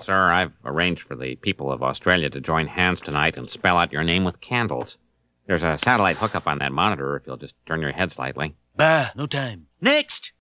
Sir, I've arranged for the people of Australia to join hands tonight and spell out your name with candles. There's a satellite hookup on that monitor if you'll just turn your head slightly. Bah, no time. Next!